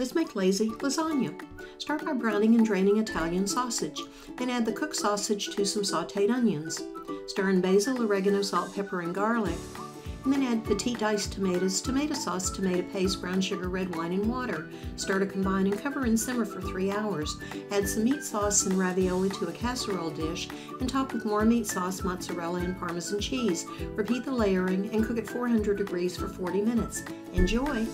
Let's make lazy lasagna. Start by browning and draining Italian sausage. Then add the cooked sausage to some sauteed onions. Stir in basil, oregano, salt, pepper, and garlic. And then add petite diced tomatoes, tomato sauce, tomato paste, brown sugar, red wine, and water. Stir to combine and cover and simmer for three hours. Add some meat sauce and ravioli to a casserole dish and top with more meat sauce, mozzarella, and parmesan cheese. Repeat the layering and cook at 400 degrees for 40 minutes. Enjoy!